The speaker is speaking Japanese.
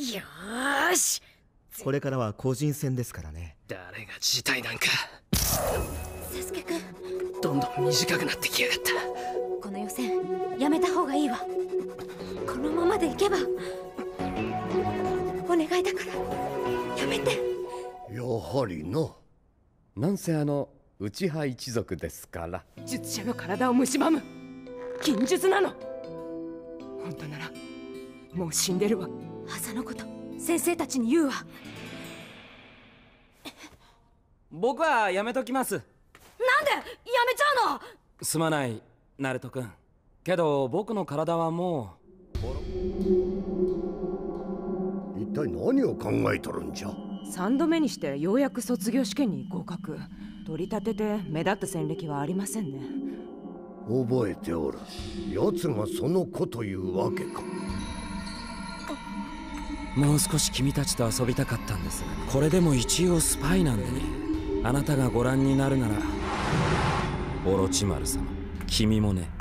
よーし。これからは個人戦ですからね。誰が事態なんか。サスケくん。どんどん短くなってきやがった。この予選やめた方がいいわ。このままでいけば。お願いだから。やめて。やはりななんせあの内派一族ですから。術者の体を蝕む。禁術なの。本当ならもう死んでるわ朝のこと先生たちに言うわ。僕はやめときます。なんで？やめちゃうの？すまないナルト君。けど僕の体はも一体何を考えとるんじゃ？3度目にしてようやく卒業試験に合格。取り立てて目立った戦歴はありませんね。覚えておる。奴がその子というわけか。うもう少し君たちと遊びたかったんですこれでも一応スパイなんでね。あなたがご覧になるならオロチマル様君もね。